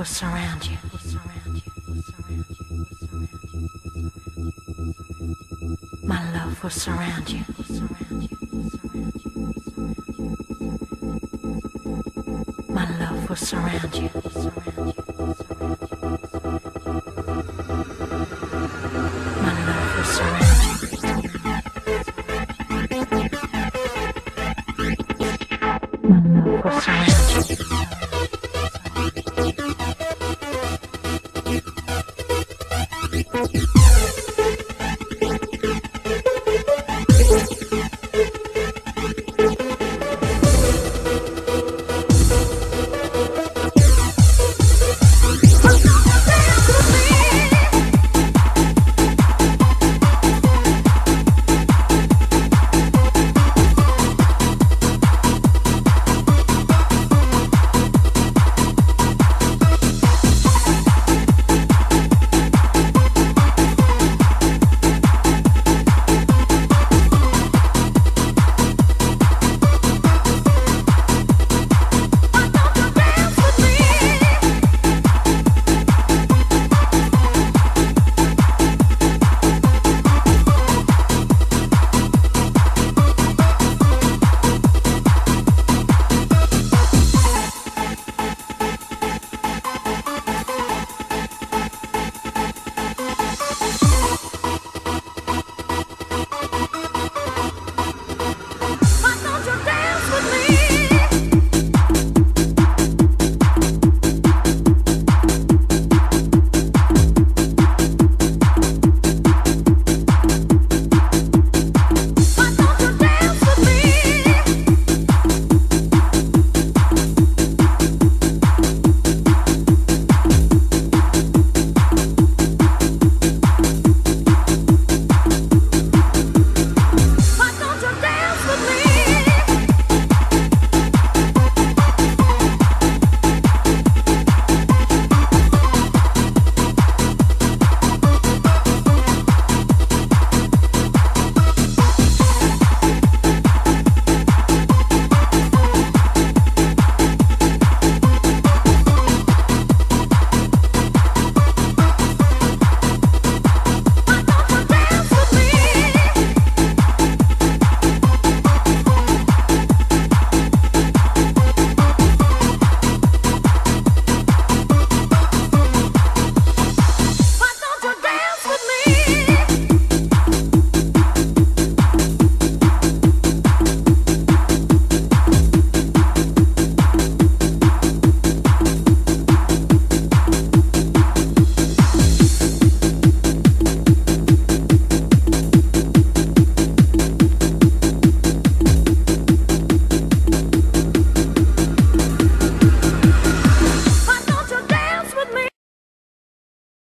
will surround you. My love will surround you. My love will surround you.